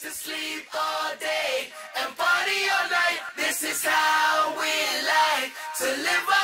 to sleep all day and party all night. This is how we like to live